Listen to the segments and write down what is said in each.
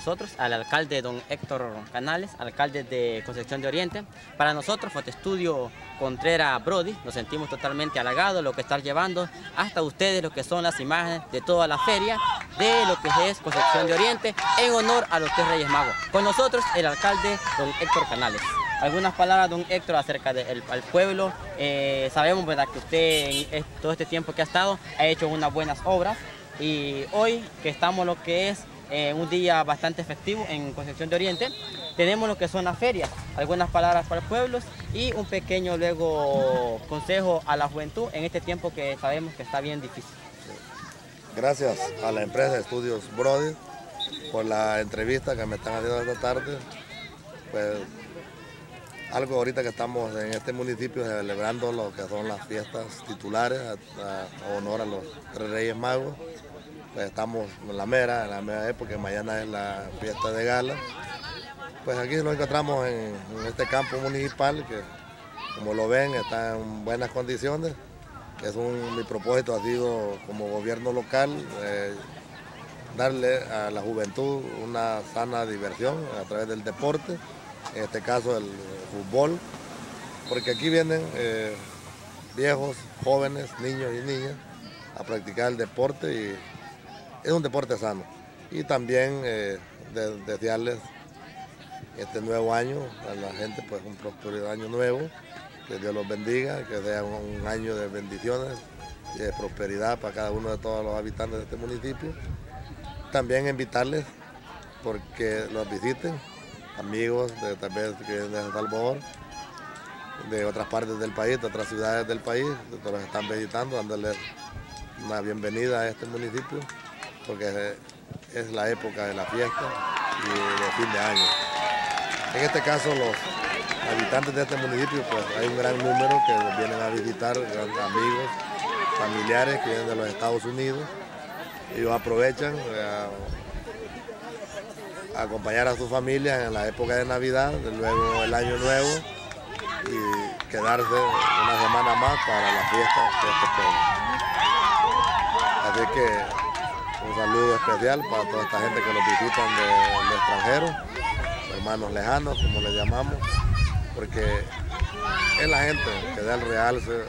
nosotros, al alcalde don Héctor Canales, alcalde de Concepción de Oriente. Para nosotros, Fotoestudio Contreras Brody, nos sentimos totalmente halagados lo que están llevando hasta ustedes lo que son las imágenes de toda la feria de lo que es Concepción de Oriente en honor a los tres Reyes Magos. Con nosotros el alcalde don Héctor Canales. Algunas palabras, don Héctor, acerca del pueblo. Eh, sabemos ¿verdad? que usted en todo este tiempo que ha estado ha hecho unas buenas obras y hoy que estamos lo que es eh, un día bastante efectivo en Concepción de Oriente. Tenemos lo que son las ferias, algunas palabras para pueblos y un pequeño luego consejo a la juventud en este tiempo que sabemos que está bien difícil. Gracias a la empresa Estudios Brody por la entrevista que me están haciendo esta tarde. Pues algo ahorita que estamos en este municipio celebrando lo que son las fiestas titulares a, honor a los tres Reyes Magos. Pues estamos en la mera, en la mera época, mañana es la fiesta de gala. Pues aquí nos encontramos en, este campo municipal que, como lo ven, está en buenas condiciones. Es un, mi propósito ha sido como gobierno local eh, darle a la juventud una sana diversión a través del deporte, en este caso el fútbol, porque aquí vienen eh, viejos, jóvenes, niños y niñas a practicar el deporte y es un deporte sano. Y también eh, desearles este nuevo año a la gente, pues un próspero año nuevo, que Dios los bendiga, que sea un, año de bendiciones y de prosperidad para cada uno de todos los habitantes de este municipio. También invitarles porque los visiten, amigos de tal vez que vienen de Salvador, de otras partes del país, de otras ciudades del país, que los están visitando, dándoles una bienvenida a este municipio porque es la época de la fiesta y de fin de año. En este caso los habitantes de este municipio, pues hay un gran número que vienen a visitar, amigos, familiares que vienen de los Estados Unidos. Ellos aprovechan eh, a, acompañar a sus familias en la época de Navidad, luego el Año Nuevo y quedarse una semana más para la fiesta de este pueblo. Así que un saludo especial para toda esta gente que nos visitan del extranjero, hermanos lejanos, como les llamamos, porque es la gente que da el realce,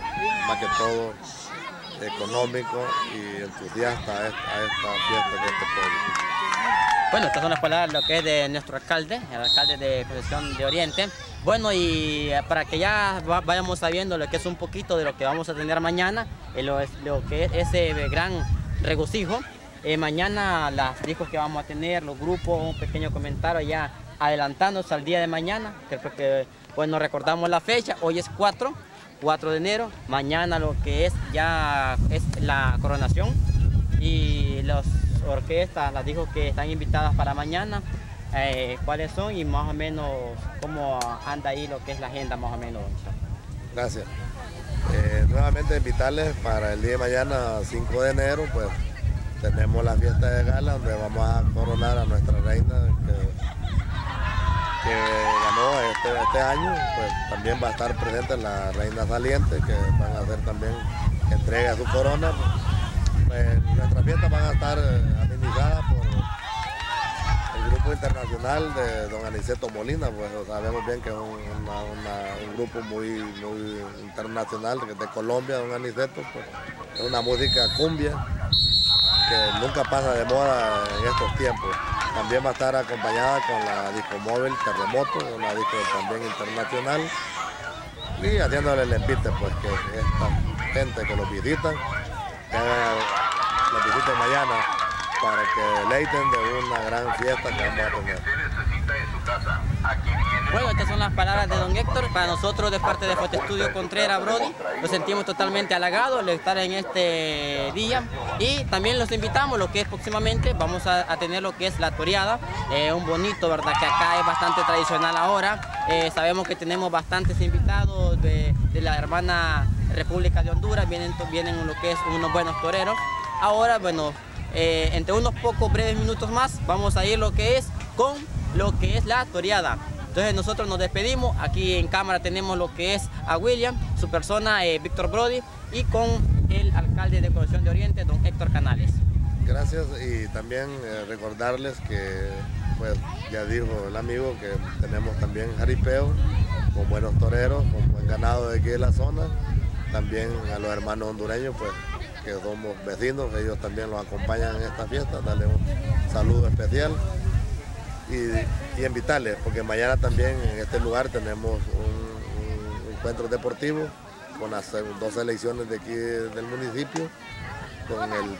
más que todo económico y entusiasta a esta, fiesta de este pueblo. Bueno, estas son las palabras lo que es de nuestro alcalde, el alcalde de Concepción de Oriente. Bueno, y para que ya vayamos sabiendo lo que es un poquito de lo que vamos a tener mañana, lo, lo que es ese gran regocijo, eh, mañana las discos que vamos a tener, los grupos, un pequeño comentario ya adelantándose al día de mañana, creo que bueno, recordamos la fecha, hoy es 4, 4 de enero, mañana lo que es ya es la coronación y las orquestas, las discos que están invitadas para mañana, eh, cuáles son y más o menos cómo anda ahí lo que es la agenda más o menos. Gracias. Eh, nuevamente invitarles para el día de mañana, 5 de enero, pues tenemos la fiesta de gala donde vamos a coronar a nuestra reina que, ganó este, este, año, pues también va a estar presente la reina saliente que van a hacer también entrega su corona. Pues, nuestras fiestas van a estar eh, amenizadas por el grupo internacional de don Aniceto Molina, pues sabemos bien que es un, grupo muy, muy internacional de Colombia, don Aniceto, pues, es una música cumbia que nunca pasa de moda en estos tiempos. También va a estar acompañada con la disco móvil Terremoto, una disco también internacional, y haciéndole el invite pues que esta gente que los visitan, los visiten mañana para que leiten de una gran fiesta que vamos a tener. Bueno, estas son las palabras de don Héctor. Para nosotros, de parte de Fotoestudio Contreras Brody, nos sentimos totalmente halagados de estar en este día. Y también los invitamos, lo que es próximamente, vamos a, tener lo que es la toreada. Eh, un bonito, ¿verdad? Que acá es bastante tradicional ahora. Eh, sabemos que tenemos bastantes invitados de, la hermana República de Honduras, vienen, vienen lo que es unos buenos toreros. Ahora, bueno, eh, entre unos pocos breves minutos más, vamos a ir lo que es con lo que es la toreada. Entonces nosotros nos despedimos, aquí en cámara tenemos lo que es a William, su persona eh, Víctor Brody y con el alcalde de Colección de Oriente, don Héctor Canales. Gracias y también eh, recordarles que, pues ya dijo el amigo que tenemos también jaripeo con buenos toreros, con buen ganado de aquí de la zona. También a los hermanos hondureños, pues que somos vecinos, ellos también los acompañan en esta fiesta, darle un saludo especial y, invitarles, porque mañana también en este lugar tenemos un, encuentro deportivo con las dos selecciones de aquí del municipio, con el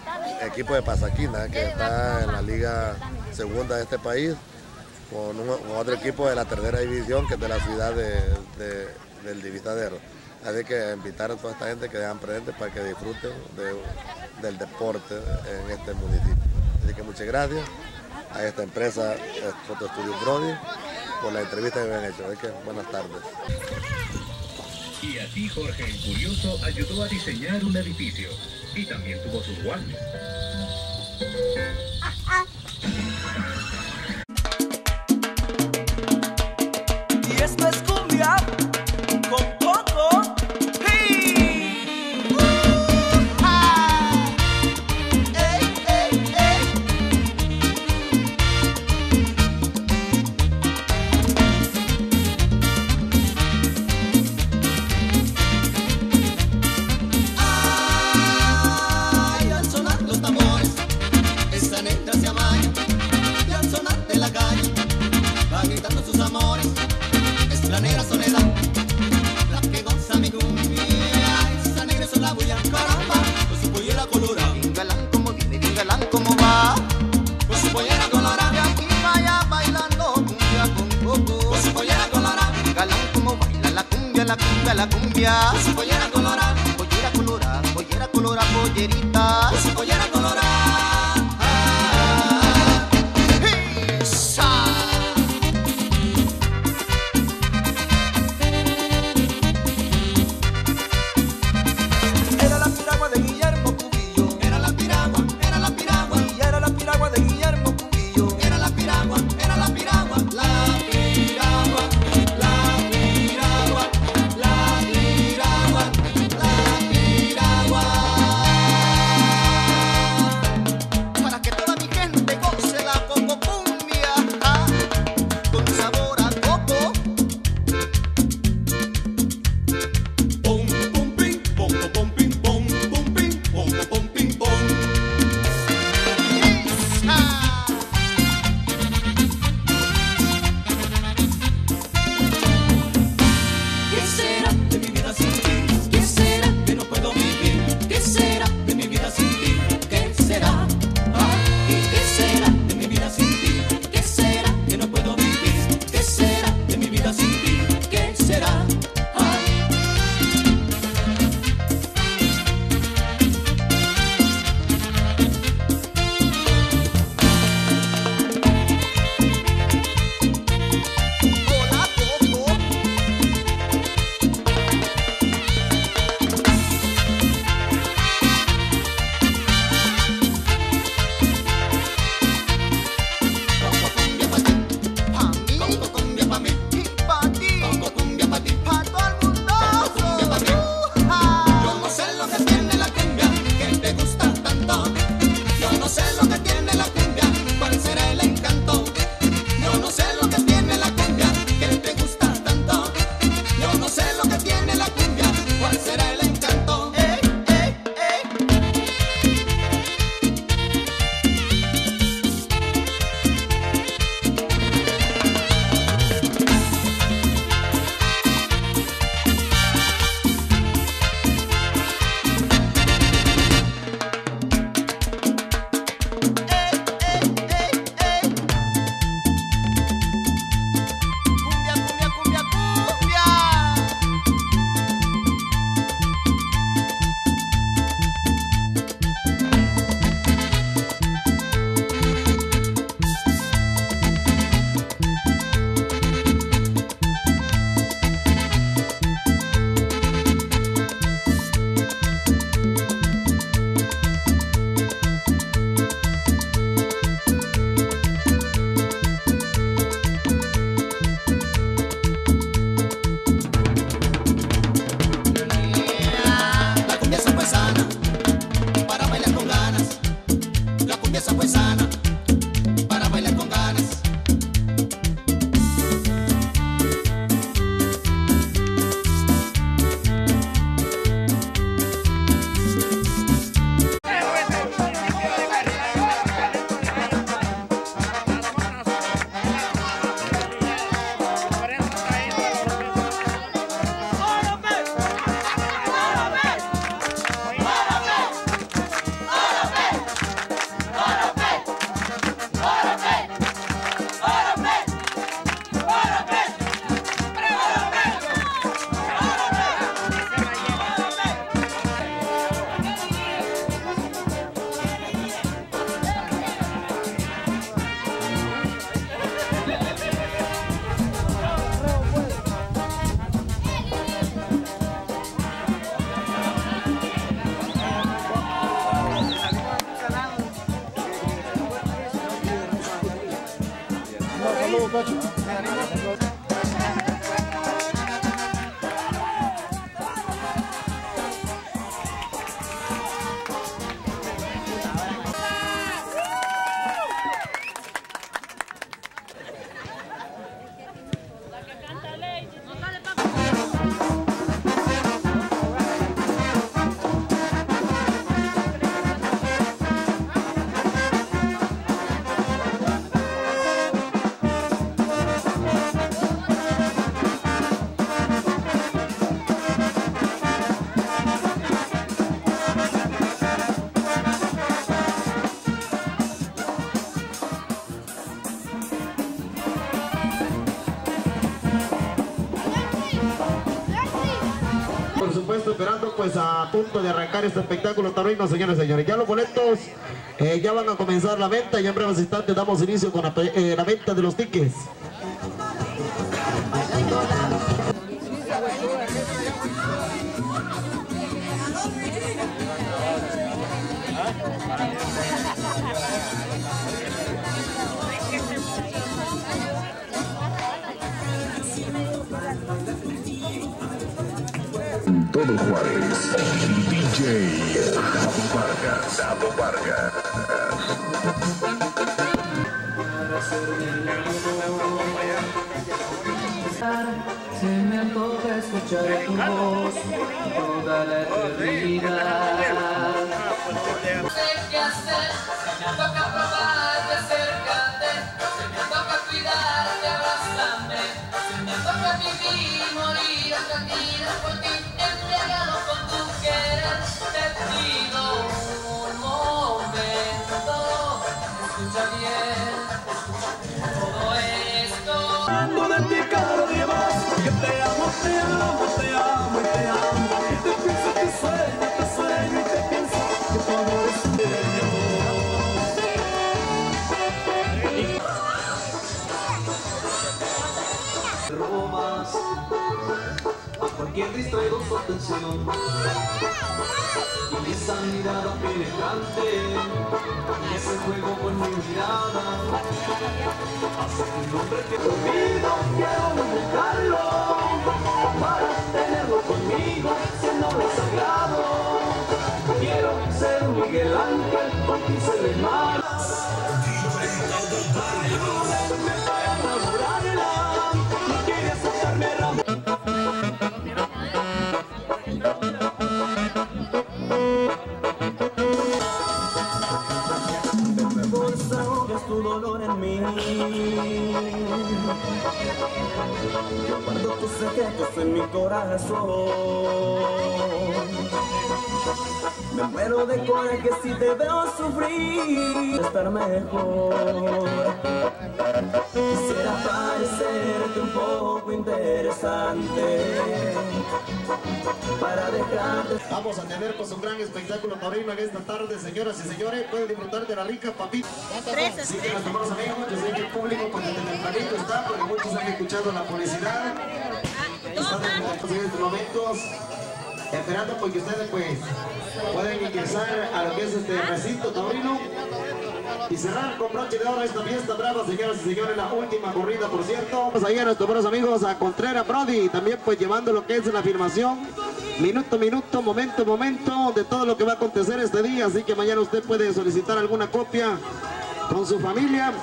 equipo de Pasaquina, que está en la liga segunda de este país, con, otro equipo de la tercera división, que es de la ciudad del Divitadero. Así que invitar a toda esta gente que dejan presentes para que disfruten del deporte en este municipio. Así que muchas gracias a esta empresa, Foto Studio Brody, por la entrevista que me han hecho. Así que buenas tardes. Y así Jorge el Curioso ayudó a diseñar un edificio y también tuvo sus guantes. começar supuesto, esperando pues a punto de arrancar este espectáculo taurino, señores y señores. Ya los boletos eh, ya van a comenzar la venta y en breves instantes damos inicio con la, eh, la venta de los tickets. Todo Juárez. DJ Davo Vargas. Davo Vargas. Se me antoja escuchar tu voz toda la eternidad. sé qué hacer, se me toca probarte, acércate, escucha bien, todo esto. A cualquier distraído su atención. Y esa mirada penetrante, y ese juego con mi mirada, hace que un hombre te olvido. Quiero intentarlo para tenerlo conmigo, siéndolo sagrado. Quiero ser Miguel Ángel con pinceles manos. Guardo tus secretos en mi corazón. Me muero de coraje si te veo sufrir, estar mejor. Quisiera parecerte un poco interesante para dejarte. Vamos a tener pues un gran espectáculo taurino en esta tarde, señoras y señores. Pueden disfrutar de la rica papita. Así que nuestros buenos amigos, yo sé que el público pues desde tempranito está, porque muchos han escuchado la publicidad. Están en estos momentos esperando porque ustedes pues pueden ingresar a lo que es este recinto taurino y cerrar con broche de oro esta fiesta brava, señoras y señores, la última corrida, por cierto. Vamos ahí a nuestros buenos amigos, a Contreras Brody, también pues llevando lo que es la filmación, minuto minuto, momento momento, de todo lo que va a acontecer este día, así que mañana usted puede solicitar alguna copia con su familia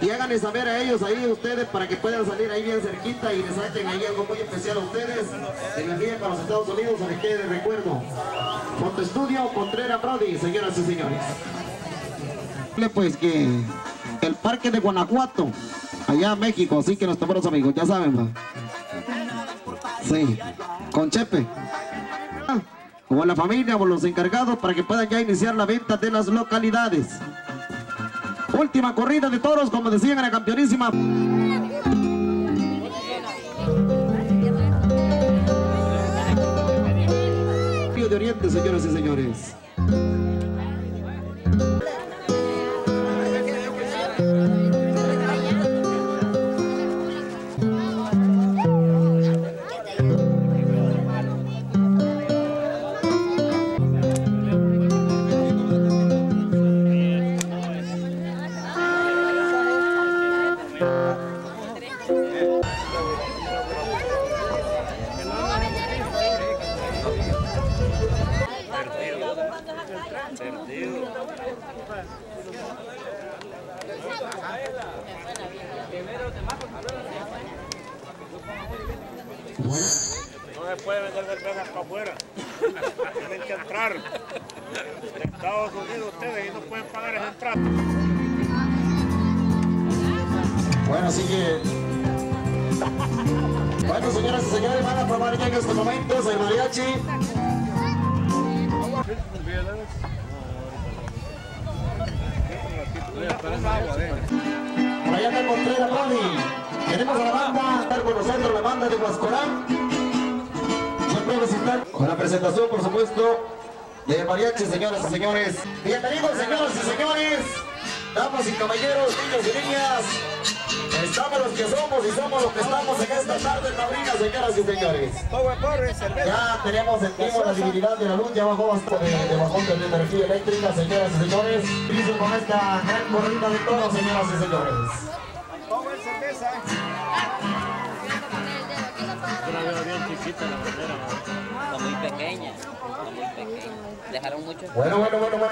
y háganle saber a ellos ahí ustedes para que puedan salir ahí bien cerquita y les saquen ahí algo muy especial a ustedes, que les envíen para los Estados Unidos, se les de recuerdo. Foto Estudio Contreras Brody, señoras y señores pues que el parque de Guanajuato, allá en México, así que nuestros buenos amigos, ya saben, va. Sí, con Chepe. Como la familia o los encargados para que puedan ya iniciar la venta de las localidades. Última corrida de toros, como decían en la campeonísima. de Oriente, señoras y señores.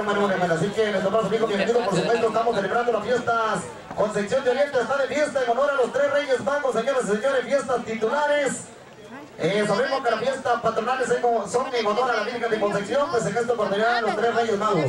Bueno. Así que nuestros amados amigos, bienvenidos, por supuesto, estamos celebrando las fiestas. Concepción de Oriente está de fiesta en honor a los tres reyes magos, señoras y señores, fiestas titulares. Eh, sabemos que las fiestas patronales son en honor a la Virgen de Concepción, pues en esta oportunidad los tres reyes magos.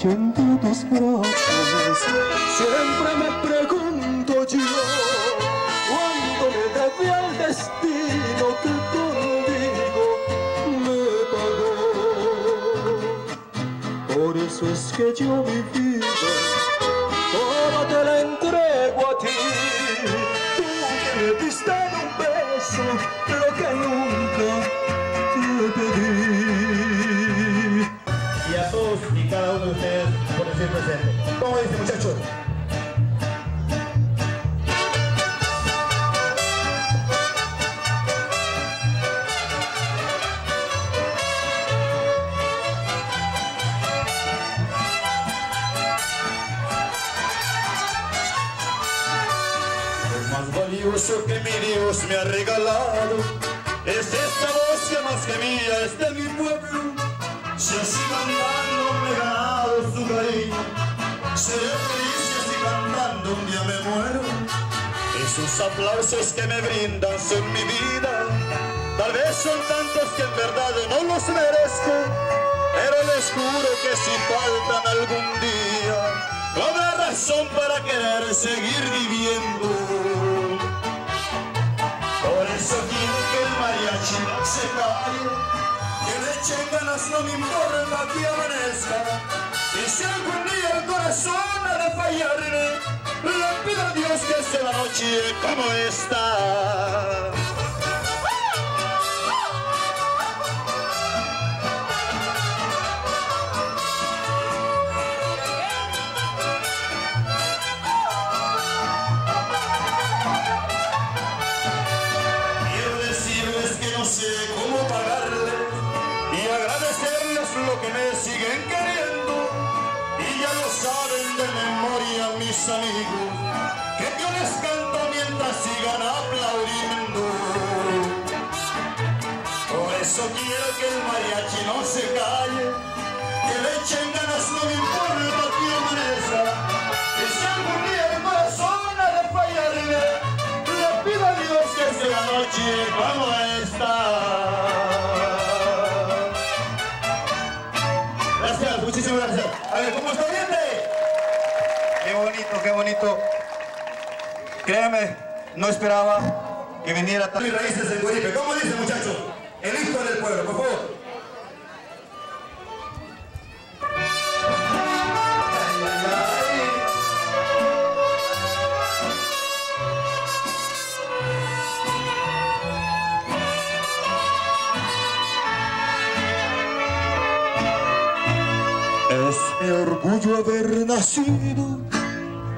En tus brazos, siempre me pregunto yo, ¿cuándo me debe al destino que conmigo me pagó? Por eso es que yo mi vida toda te la entrego a ti. Tú que me diste un beso Esos aplausos que me brindan son mi vida, tal vez son tantos que en verdad no los merezco, pero les juro que si faltan algún día, no habrá razón para querer seguir viviendo. Por eso quiero que el mariachi se calle, que le echen ganas, no me importa que amanezca. Y si algún día el corazón fallarme, le pido a Dios que sea la noche como esta. Quiero que el mariachi no se calle, que le echen ganas, no me importa que amanezca. Y si algún día el corazón ha de fallarle, le pido a Dios que sea la noche como esta. Gracias, muchísimas gracias. A ver, ¿cómo está gente? Qué bonito, qué bonito. Créeme, no esperaba que viniera tan... Mis raíces en Guaripe. ¿Cómo dice, muchachos? El hijo del pueblo, por favor. Es mi orgullo haber nacido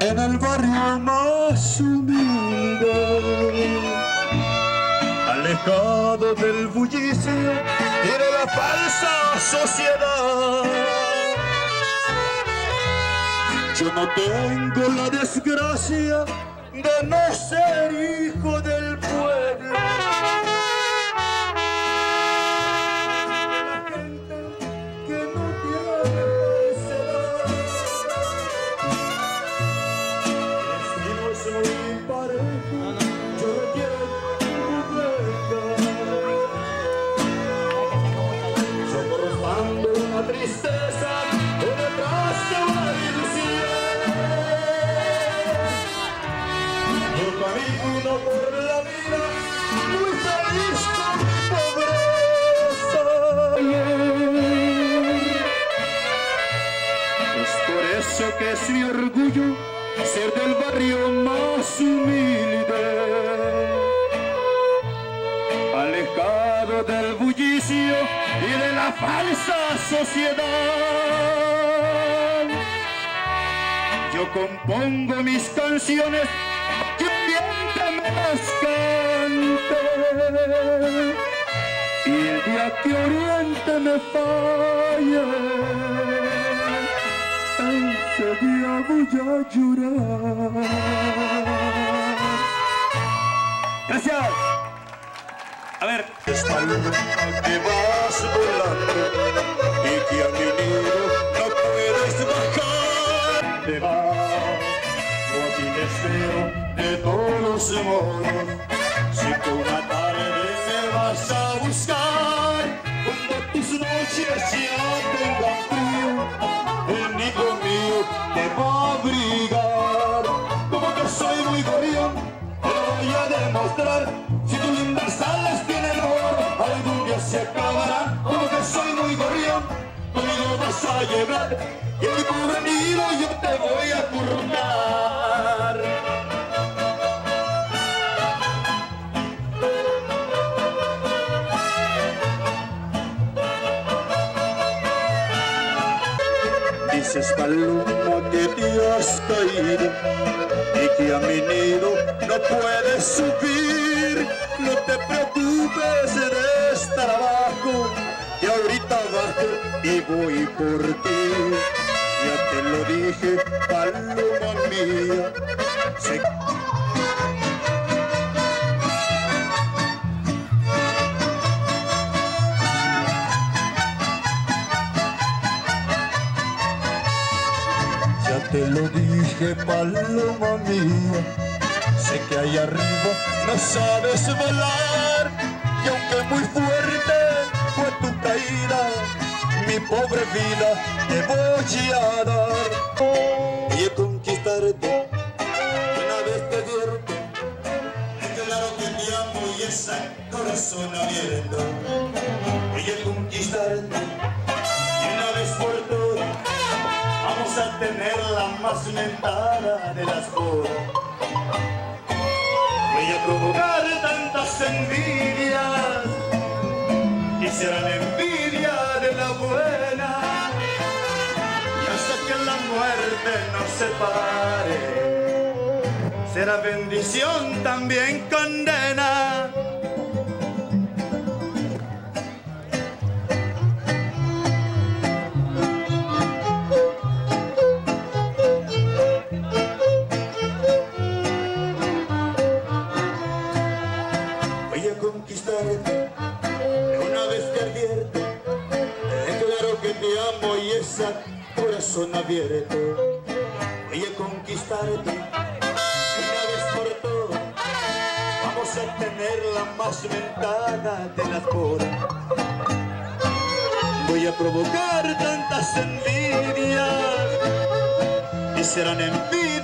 en el barrio más humilde, del bullicio de la falsa sociedad. Yo no tengo la desgracia de no ser hijo del pueblo. Te voy a curnar. Dices paloma que te has caído y que a mi nido no puedes subir. No te preocupes de estar abajo, que ahorita bajo y voy por ti. Lo dije, paloma mía. Ya te lo dije, paloma mía, sé que ahí arriba no sabes volar y aunque muy fuerte mi pobre vida te voy a dar. Voy a conquistarte, una vez te advierto, Claro que te amo y ese corazón abierto. voy a conquistarte. Y una vez por todas, vamos a tener la más mentada de las bodas. Voy a provocar tantas envidias y serán envidia de la hasta que la muerte nos separe, será bendición también condena. voy a conquistarte abierto voy a conquistarte una vez por todas. Vamos a tener la más mentada de las bodas. Voy a provocar tantas envidias y serán envidia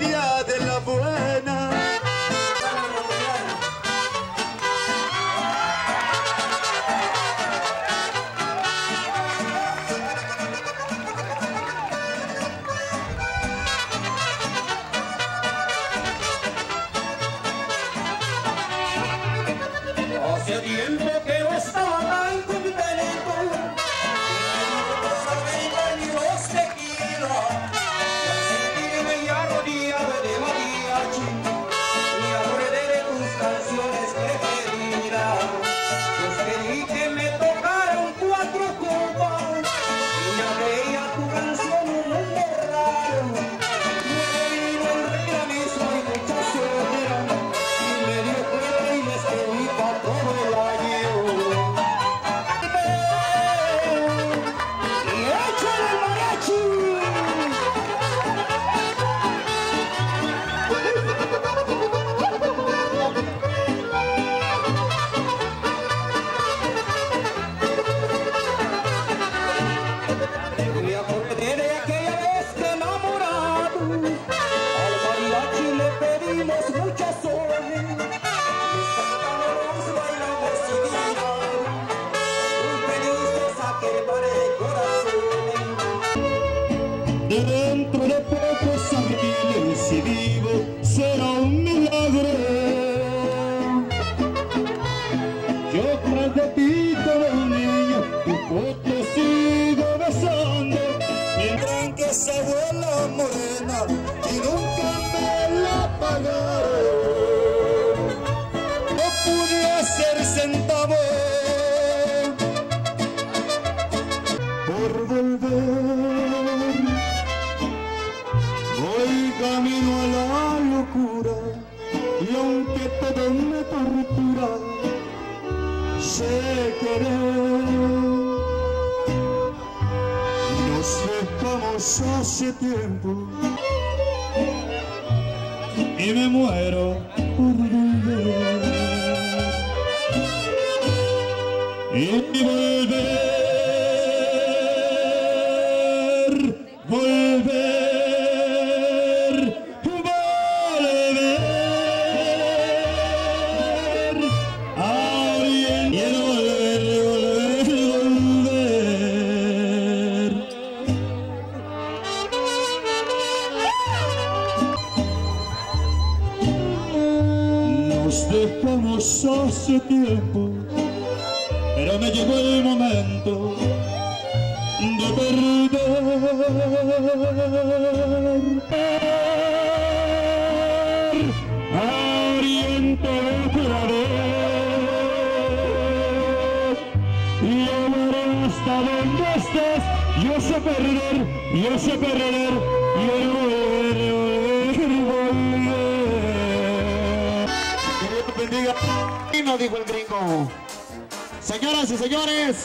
señores,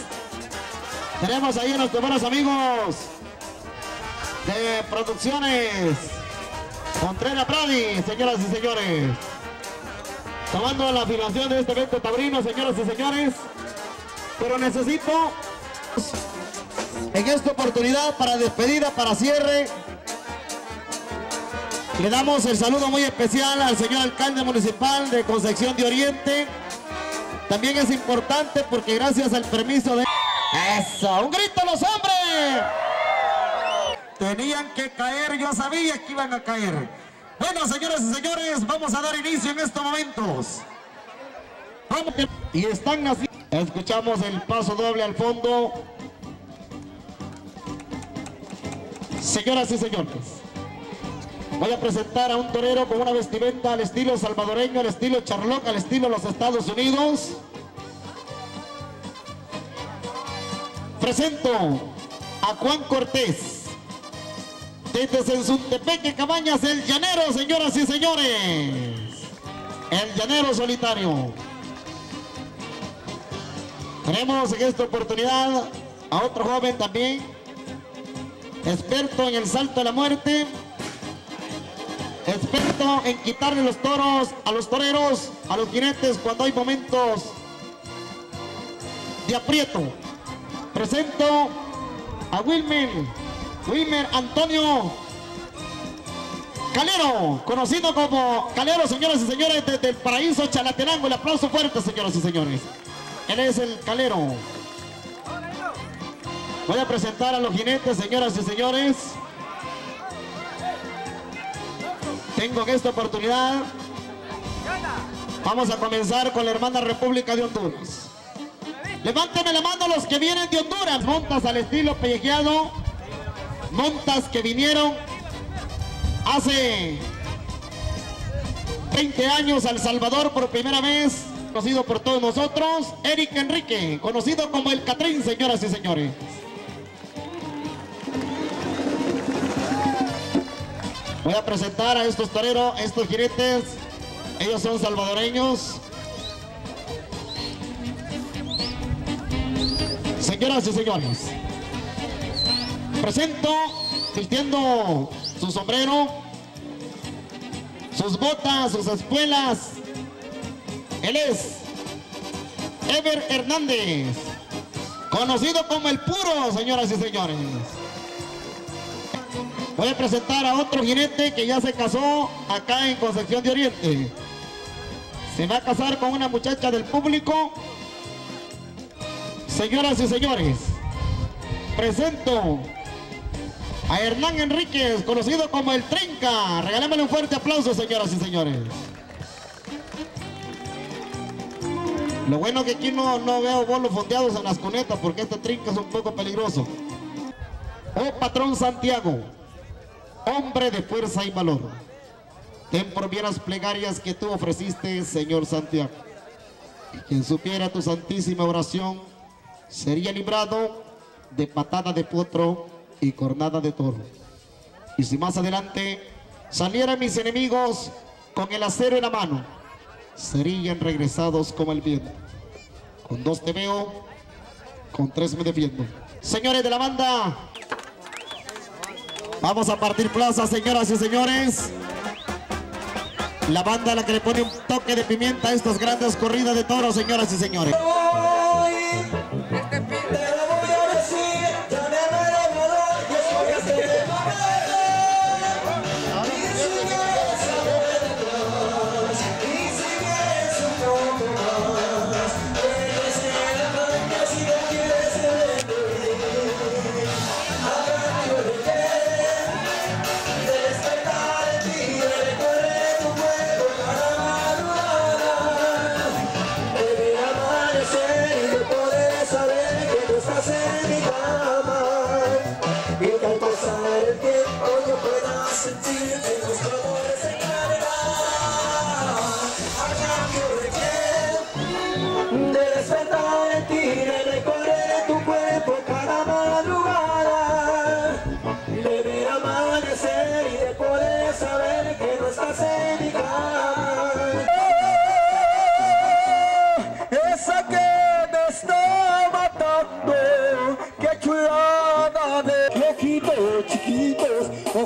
tenemos ahí a nuestros buenos amigos de producciones Contreras Brady, señoras y señores. Tomando la filmación de este evento taurino, señoras y señores. Pero necesito en esta oportunidad para despedida, para cierre, le damos el saludo muy especial al señor alcalde municipal de Concepción de Oriente. También es importante porque gracias al permiso de... ¡Eso! ¡Un grito a los hombres! Tenían que caer, yo sabía que iban a caer. Bueno, señoras y señores, vamos a dar inicio en estos momentos. Vamos que- Y están así. Escuchamos el paso doble al fondo. Señoras y señores, voy a presentar a un torero con una vestimenta al estilo salvadoreño, al estilo charloc, al estilo los Estados Unidos. Presento a Juan Cortés. Desde Sensuntepeque, Cabañas, el llanero, señoras y señores. El llanero solitario. Tenemos en esta oportunidad a otro joven también experto en el salto de la muerte, experto en quitarle los toros a los toreros, a los jinetes cuando hay momentos de aprieto. Presento a Wilmer, Wilmer Antonio Calero, conocido como Calero, señoras y señores, desde el paraíso Chalatenango. El aplauso fuerte, señoras y señores. Él es el Calero. Voy a presentar a los jinetes, señoras y señores. Tengo en esta oportunidad. Vamos a comenzar con la hermana República de Honduras. Levánteme la mano los que vienen de Honduras. Montas al estilo pellejeado. Montas que vinieron hace 20 años a El Salvador por primera vez. Conocido por todos nosotros. Eric Enrique. Conocido como el Catrín, señoras y señores. Voy a presentar a estos toreros, estos jinetes. Ellos son salvadoreños. Señoras y señores, presento vistiendo su sombrero, sus botas, sus espuelas. Él es Ever Hernández, conocido como el puro, señoras y señores. Voy a presentar a otro jinete que ya se casó acá en Concepción de Oriente. Se va a casar con una muchacha del público. Señoras y señores, presento a Hernán Enríquez, conocido como el Trinca. Regálamele un fuerte aplauso, señoras y señores. Lo bueno que aquí no, no veo bolos fondeados en las cunetas porque este trinca es un poco peligroso. Oh patrón Santiago, hombre de fuerza y valor. Ten por bien las plegarias que tú ofreciste, Señor Santiago. Quien supiera tu santísima oración sería librado de patada de potro y cornada de toro. Y si más adelante salieran mis enemigos con el acero en la mano, serían regresados como el viento. Con dos te veo, con tres me defiendo. Señores de la banda, vamos a partir plaza, señoras y señores. La banda la que le pone un toque de pimienta a estas grandes corridas de toros, señoras y señores.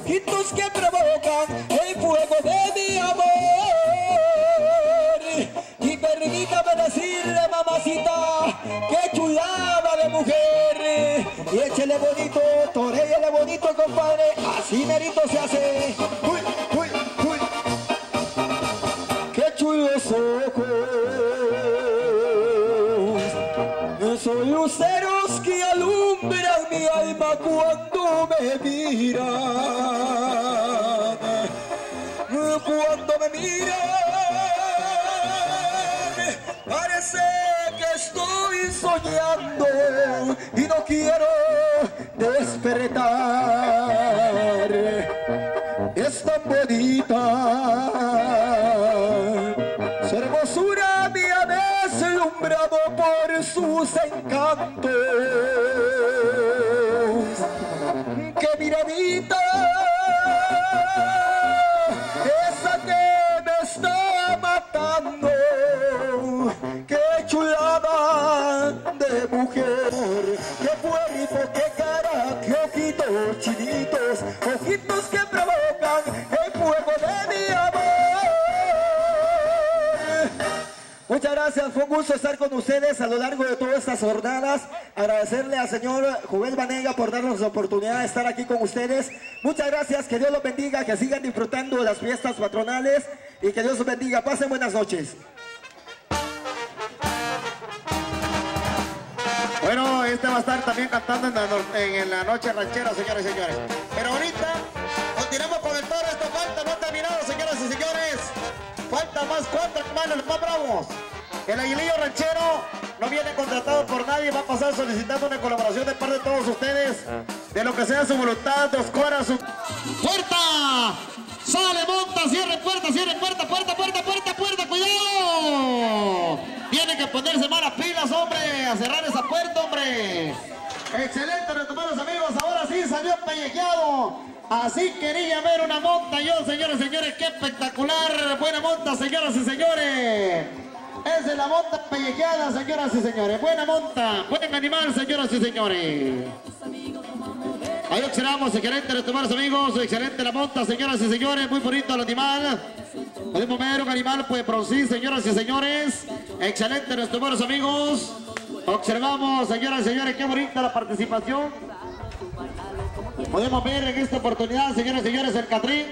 हित उसके parece que estoy soñando y no quiero despertar. Es tan bonita. Su hermosura me ha deslumbrado por sus encantos. ¡Qué miradita! Gracias, fue un gusto estar con ustedes a lo largo de todas estas jornadas. Agradecerle al señor Juvenal Vanega por darnos la oportunidad de estar aquí con ustedes. Muchas gracias, que Dios los bendiga, que sigan disfrutando de las fiestas patronales y que Dios los bendiga. Pasen buenas noches. Bueno, este va a estar también cantando en la, no- en la noche ranchera, señores y señores. Pero ahorita continuamos con el toro, esto falta, no ha terminado, señoras y señores. Falta más cuatro hermanos, los más bravos. El aguilillo ranchero no viene contratado por nadie, va a pasar solicitando una colaboración de parte de todos ustedes. De lo que sea su voluntad, dos coras, su... ¡Puerta! ¡Sale, monta! ¡Cierre puerta, cierre puerta, puerta, puerta, puerta, puerta! ¡Cuidado! Tiene que ponerse malas pilas, hombre, a cerrar esa puerta, hombre. Excelente, retomamos amigos. Ahora sí salió pellejeado. Así quería ver una monta yo, señores señores. ¡Qué espectacular! Buena monta, señoras y señores. Es la monta pellejeada, señoras y señores. Buena monta, buen animal, señoras y señores. Ahí observamos, excelente retomar amigos, excelente la monta, señoras y señores, muy bonito el animal. Podemos ver un animal, pues, sí, señoras y señores, excelente retomar amigos. Observamos, señoras y señores, qué bonita la participación. Podemos ver en esta oportunidad, señoras y señores, el Catrín.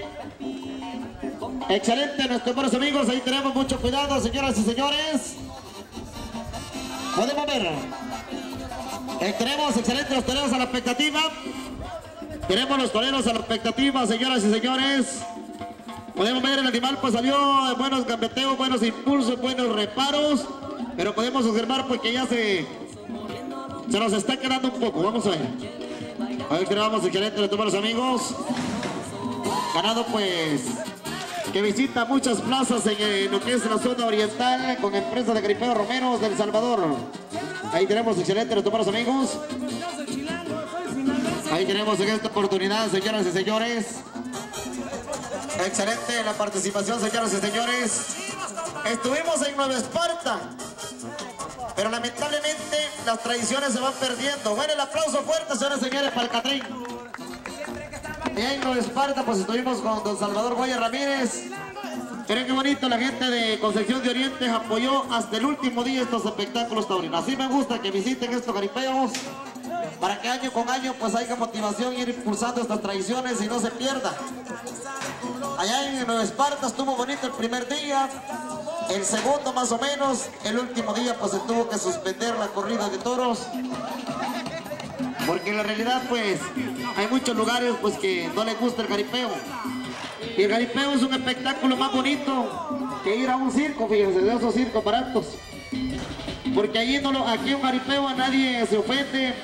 Excelente, nuestros buenos amigos, ahí tenemos mucho cuidado, señoras y señores. Podemos ver. Eh, tenemos excelentes los toreros a la expectativa. Tenemos los toreros a la expectativa, señoras y señores. Podemos ver el animal, pues salió de buenos gambeteos, buenos impulsos, buenos reparos. Pero podemos observar pues que ya se, se nos está quedando un poco. Vamos a ver. Ahí tenemos excelente los amigos. Ganado pues que visita muchas plazas en, lo que es la zona oriental con empresa de Gripeo Romero del Salvador. Ahí tenemos excelente todos los amigos. Ahí tenemos en esta oportunidad, señoras y señores. Excelente la participación, señoras y señores. Estuvimos en Nueva Esparta, pero lamentablemente las tradiciones se van perdiendo. Bueno, el aplauso fuerte, señoras y señores, para el Catrín. En Nueva Esparta, pues estuvimos con don Salvador Goya Ramírez. Miren qué bonito, la gente de Concepción de Oriente apoyó hasta el último día estos espectáculos taurinos. Así me gusta que visiten estos garipeos para que año con año pues haya motivación ir impulsando estas tradiciones y no se pierda. Allá en Nueva Esparta estuvo bonito el primer día, el segundo más o menos, el último día pues se tuvo que suspender la corrida de toros. Porque en la realidad pues hay muchos lugares pues que no les gusta el garipeo. Y el garipeo es un espectáculo más bonito que ir a un circo, fíjense, de esos circos baratos. Porque allí no lo, aquí un garipeo a nadie se ofende,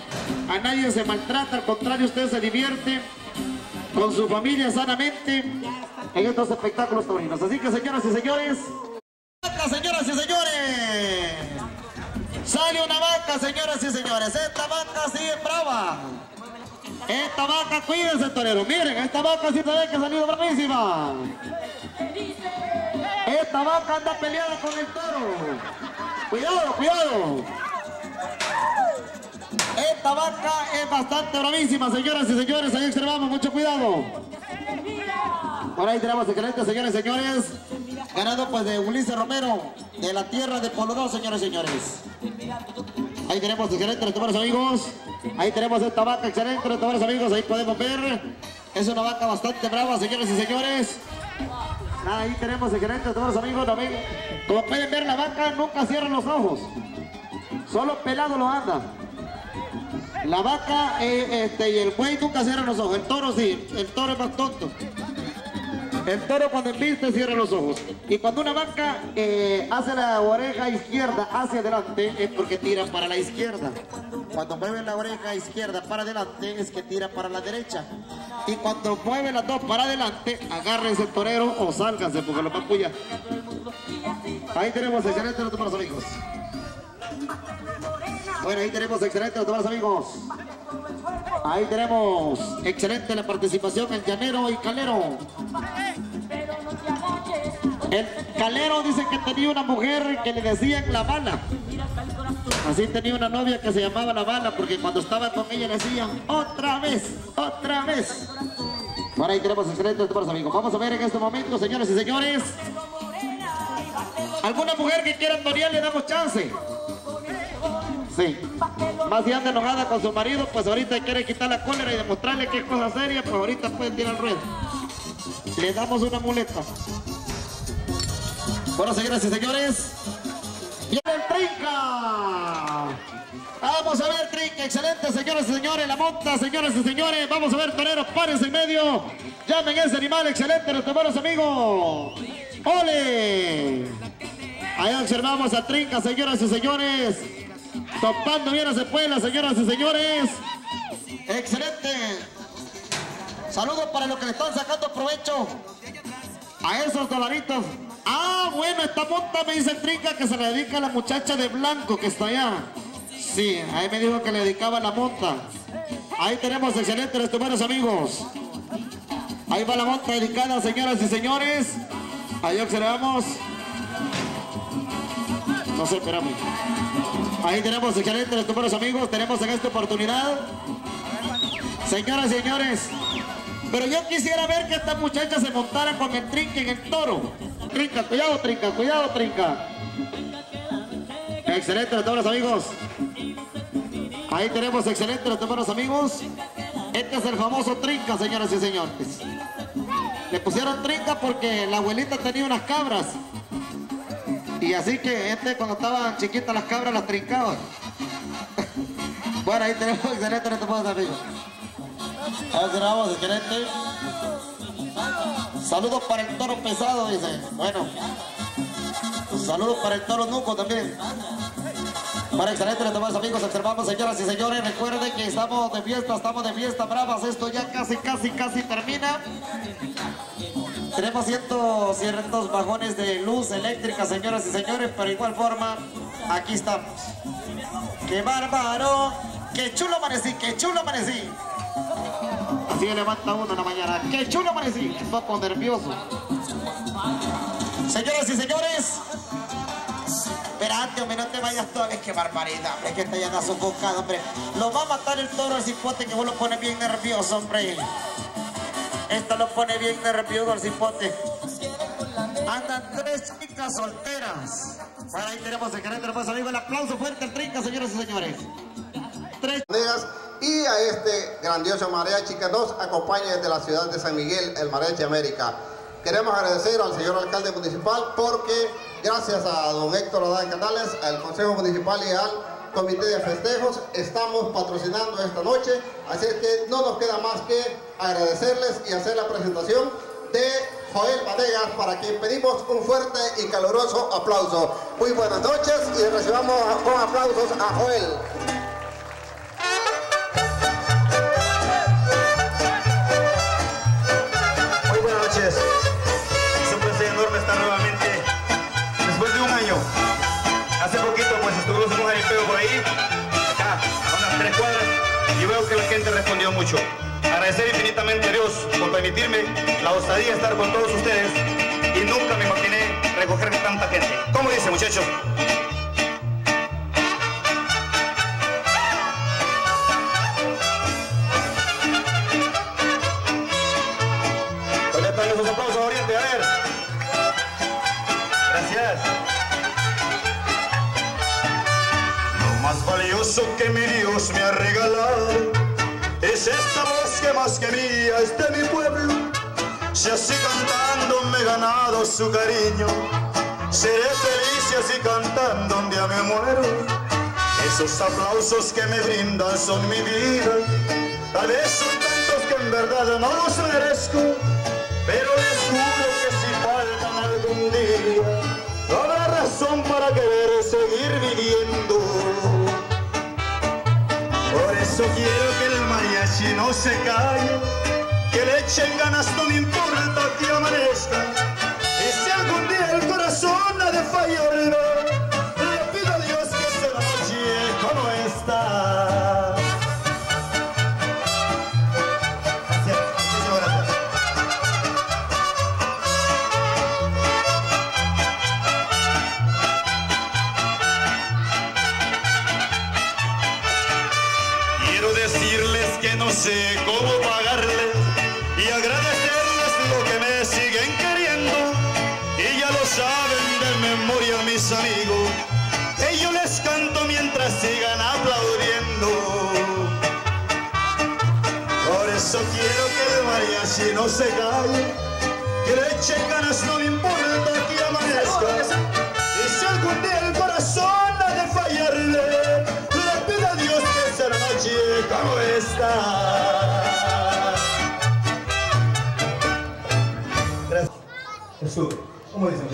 a nadie se maltrata, al contrario usted se divierte con su familia sanamente en estos espectáculos taurinos. Así que señoras y señores, señoras y señores, esta vaca sigue brava. Esta vaca, cuídense torero, miren, esta vaca sí se ve que ha salido bravísima. Esta vaca anda peleada con el toro. Cuidado, cuidado. Esta vaca es bastante bravísima, señoras y señores. Ahí observamos, mucho cuidado. Por ahí tenemos excelentes, señores y señores. Ganado pues de Ulises Romero, de la tierra de Polo 2, señores y señores. Ahí tenemos excelentes, nuestros amigos. Ahí tenemos esta vaca excelente, nuestros amigos. Ahí podemos ver. Es una vaca bastante brava, señores y señores. Ahí tenemos excelentes, todos los amigos. ¿no ven? Como pueden ver, la vaca nunca cierra los ojos. Solo pelado lo anda. La vaca eh, este, y el buey nunca cierran los ojos. El toro sí, el toro es más tonto. El toro cuando embiste cierra los ojos. Y cuando una vaca eh, hace la oreja izquierda hacia adelante es porque tira para la izquierda. Cuando mueve la oreja izquierda para adelante es que tira para la derecha. Y cuando mueve las dos para adelante, agárrense el torero o sálganse porque lo van a puyar. Ahí tenemos excelente los los amigos. Bueno, ahí tenemos excelente los amigos. Ahí tenemos excelente la participación en Llanero y Calero. El Calero dice que tenía una mujer que le decían la bala. Así tenía una novia que se llamaba la bala porque cuando estaba con ella le decían otra vez, otra vez. Bueno, ahí tenemos excelentes los amigos. Vamos a ver en este momento, señores y señores. ¿Alguna mujer que quiera torear le damos chance? Más si anda enojada con su marido, pues ahorita quiere quitar la cólera y demostrarle que es cosa seria, pues ahorita pueden tirar ruedo. Le damos una muleta. Bueno, señoras y señores, viene el trinca. Vamos a ver, trinca, excelente, señoras y señores, la monta, señoras y señores. Vamos a ver, toreros, pares en medio. Llamen ese animal, excelente, nuestros buenos amigos. ¡Ole! Ahí observamos a Trinca, señoras y señores. Topando bien a Cepuela, señoras y señores. Excelente. Saludos para los que le están sacando provecho a esos dolaritos. Ah, bueno, esta monta me dice el Trinca que se le dedica a la muchacha de blanco que está allá. Sí, ahí me dijo que le dedicaba la monta. Ahí tenemos excelentes nuestros buenos amigos. Ahí va la monta dedicada, señoras y señores. Ahí observamos. No sé, espérame. Ahí tenemos excelentes nuestros buenos amigos. Tenemos en esta oportunidad. Señoras y señores. Pero yo quisiera ver que esta muchacha se montara con el trinca en el toro. Trinca, cuidado, trinca, cuidado, trinca. Excelente, nuestros buenos amigos. Ahí tenemos excelente nuestros buenos amigos. Este es el famoso trinca, señoras y señores. Le pusieron trinca porque la abuelita tenía unas cabras. Y así que este cuando estaban chiquitas las cabras las trincaban. bueno, ahí tenemos excelente nuestros buenos amigos. Ahí tenemos excelente. Saludos para el toro pesado, dice. Bueno. Saludos para el toro nuco también. Para excelente, nuestros amigos, observamos, señoras y señores, recuerden que estamos de fiesta, estamos de fiesta bravas, esto ya casi, casi, casi termina. Tenemos cientos, ciertos vagones de luz eléctrica, señoras y señores, pero de igual forma, aquí estamos. ¡Qué bárbaro! ¡Qué chulo amanecí! ¡Qué chulo amanecí! Así levanta uno en la mañana. ¡Qué chulo amanecí! Poco nervioso. Señoras y señores, Espérate, hombre, no te vayas todavía. Es que barbaridad, hombre, que te ya sofocado, hombre. Lo va a matar el toro el cipote que vos lo pone bien nervioso, hombre. Esto lo pone bien nervioso el cipote. Andan tres chicas solteras. Bueno, ahí tenemos el gerente, hermoso amigo. El aplauso fuerte al trinca, señoras y señores. Tres. Y a este grandioso mariachi que nos acompaña desde la ciudad de San Miguel, el Mariachi América. Queremos agradecer al señor alcalde municipal porque gracias a don Héctor Adán Canales, al Consejo Municipal y al Comité de Festejos, estamos patrocinando esta noche. Así es que no nos queda más que agradecerles y hacer la presentación de Joel Banegas para quien pedimos un fuerte y caluroso aplauso. Muy buenas noches y recibamos con aplausos a Joel. Muy buenas noches. Es un placer enorme estar nuevamente después de un año. Gente respondió mucho. Agradecer infinitamente a Dios por permitirme la osadía de estar con todos ustedes y nunca me imaginé recoger tanta gente. ¿Cómo dice muchachos? ¿Dónde están esos aplausos, Oriente? A ver. Gracias. Lo más valioso que mi Dios me ha regalado es esta voz que más que mía es de mi pueblo. Si así cantando me he ganado su cariño, seré feliz si así cantando un día me muero. Esos aplausos que me brindan son mi vida, tal vez son tantos que en verdad no los merezco, pero les juro que si faltan algún día, no habrá razón para querer seguir viviendo. Mariachi no se calle, que le echen ganas, no me importa que amanezca. Y si algún día el corazón ha de fallar, como esta. Gracias. Jesús, ¿cómo dicen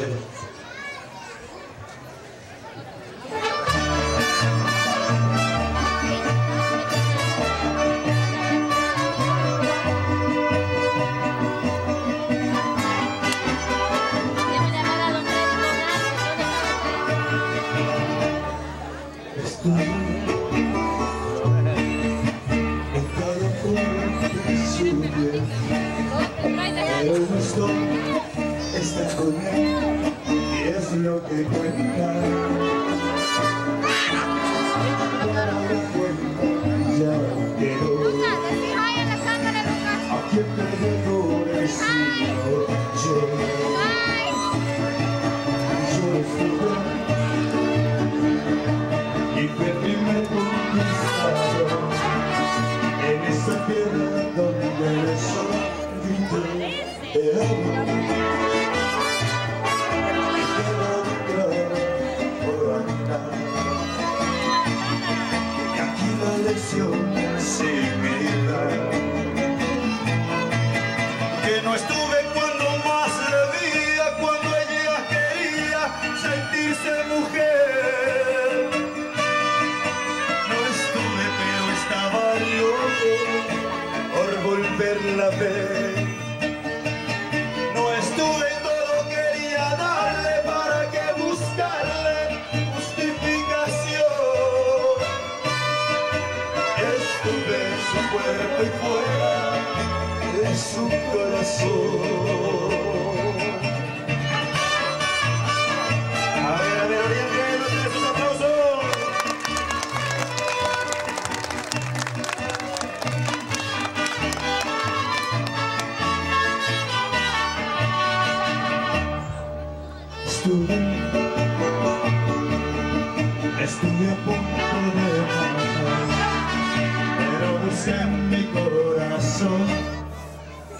busqué en mi corazón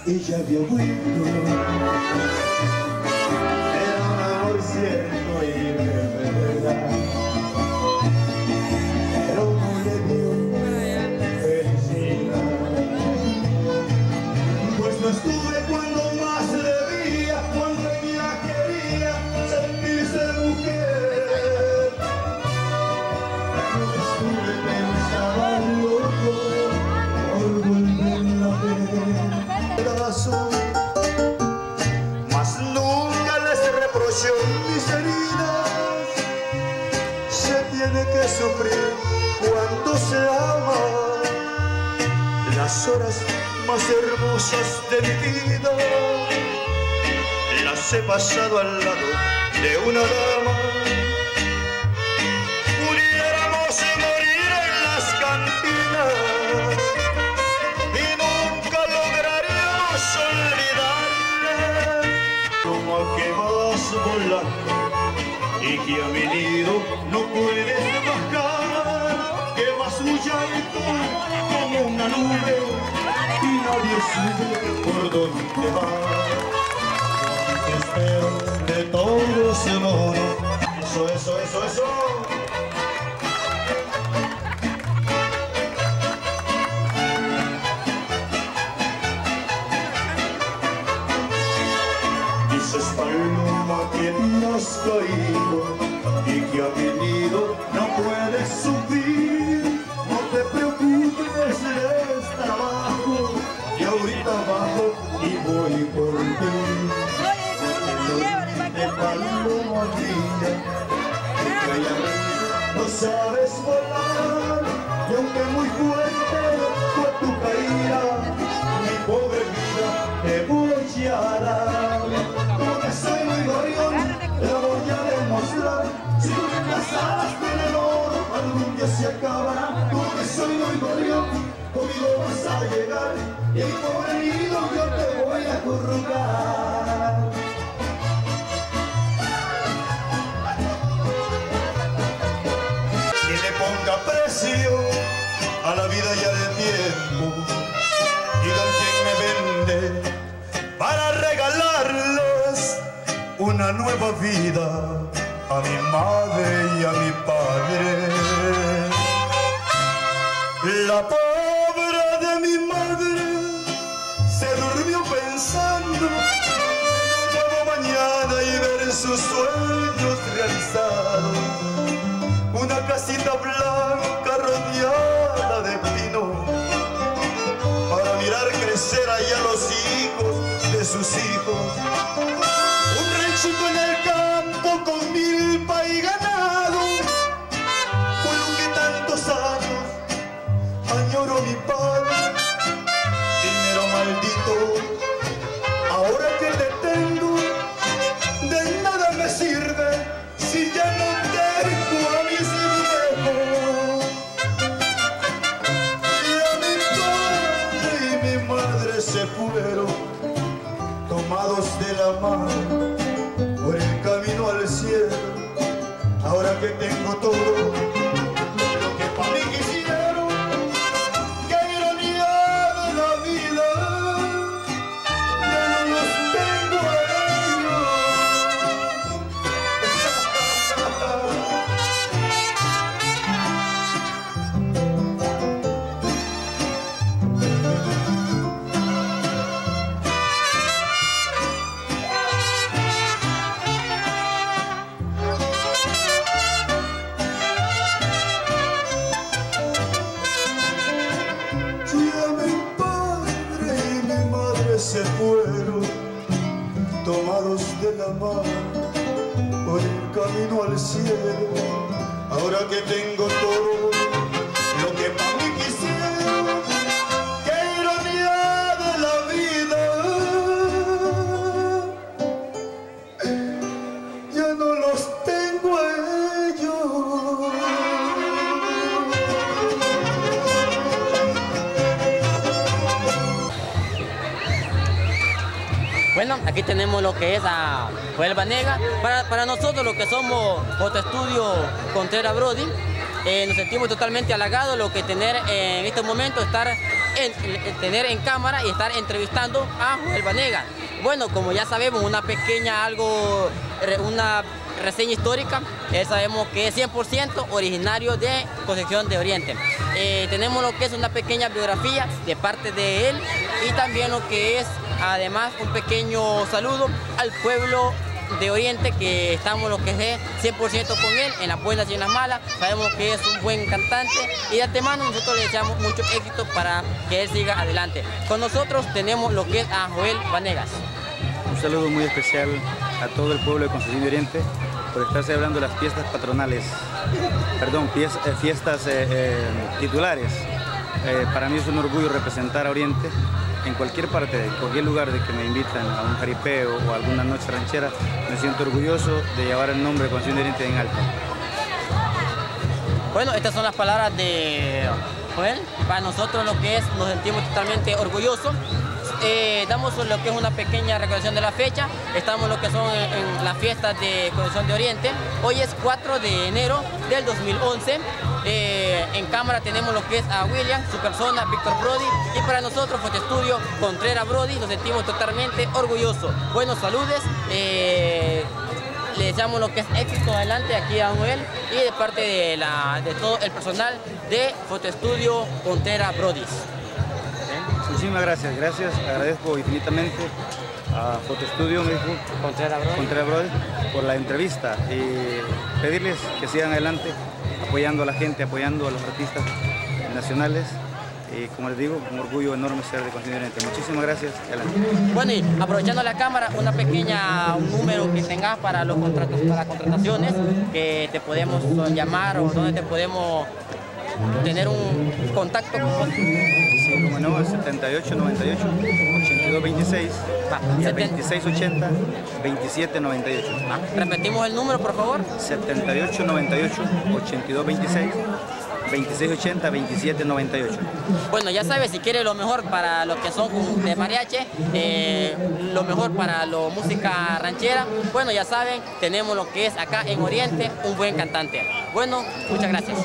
y ya había vuelto. Era un amor cierto y más hermosas de mi vida las he pasado al lado de una dama. Pudiéramos morir en las cantinas y nunca lograríamos olvidarla. Como a que vas volando y que a mi nido no puedes bajar, que vas huyendo como una nube nadie sabe por dónde va. Espero de todo ese modo. Eso, eso, eso, eso. Dices paloma que no has y que ha venido no puedes subir. día se acabará, por eso soy Gorrión, conmigo vas a llegar, y el pobre yo te voy a currucar. Que le ponga precio a la vida y al tiempo, digan quién me vende para regalarles una nueva vida a mi madre y a mi padre. La pobre de mi madre se durmió pensando nuevo mañana y ver sus sueños realizados. Una casita blanca rodeada de pino para mirar crecer allá los hijos de sus hijos. Un ranchito en el campo con de la mano por el camino al cielo. Ahora que tengo todo Para, nosotros, lo que somos Fotoestudio Contreras Brody, eh, nos sentimos totalmente halagados lo que tener en este momento, estar en, tener en cámara y estar entrevistando a Joel Vanega. Bueno, como ya sabemos, una pequeña algo, una reseña histórica, eh, sabemos que es 100% originario de Concepción de Oriente. Eh, tenemos lo que es una pequeña biografía de parte de él y también lo que es además un pequeño saludo al pueblo de Oriente que estamos lo que es 100% con él en las buenas y en las malas. Sabemos que es un buen cantante y de antemano nosotros le deseamos mucho éxito para que él siga adelante. Con nosotros tenemos lo que es a Joel Vanegas. Un saludo muy especial a todo el pueblo de Concepción de Oriente por estar celebrando las fiestas patronales, perdón, eh, fiestas eh, eh, titulares. Para mí es un orgullo representar a Oriente en cualquier parte, en cualquier lugar de que me invitan a un jaripeo o a alguna noche ranchera. Me siento orgulloso de llevar el nombre de Concepción de Oriente en alto. Bueno, estas son las palabras de Joel. Para nosotros lo que es, nos sentimos totalmente orgullosos. Eh, damos lo que es una pequeña recordación de la fecha. Estamos lo que son en, en las fiestas de Conexión de Oriente. Hoy es 4 de enero del 2011. Eh, en cámara tenemos lo que es a William, su persona, Víctor Brody. Y para nosotros, Fotoestudio Contreras Brody, nos sentimos totalmente orgullosos. Buenos saludes. eh, le deseamos lo que es éxito adelante aquí a Noel y de parte de, la, de todo el personal de Fotoestudio Contreras Brodis. Muchísimas gracias, gracias, agradezco infinitamente a Fotoestudio me dijo, Contreras Brody. Contreras Brody, por la entrevista y pedirles que sigan adelante apoyando a la gente, apoyando a los artistas nacionales y como les digo, un orgullo enorme ser de Oriente. Muchísimas gracias. Bueno, y aprovechando la cámara, una pequeña número que tengas para los contratos, para contrataciones, que te podemos llamar o donde te podemos tener un contacto con. Sí, como no, 78 98 82 26 y al 26 80 27 98. Repetimos el número, por favor. 78 98 82 26 26 80 27 98. Bueno, ya sabes, si quieres lo mejor para los que son de mariachi, eh, lo mejor para la música ranchera, bueno, ya saben, tenemos lo que es acá en Oriente, un buen cantante. Bueno, muchas gracias.